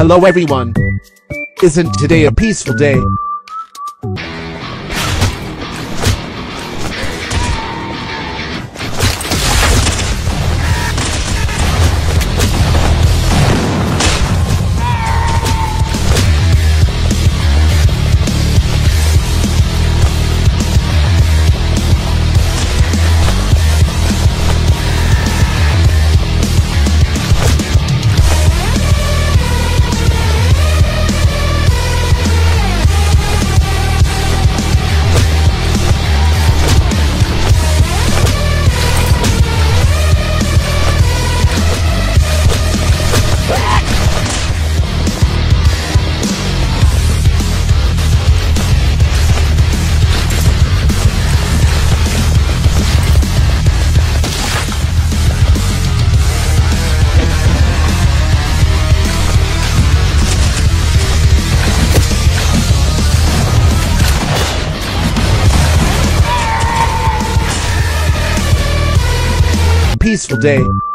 Hello everyone. Isn't today a peaceful day? Peaceful day.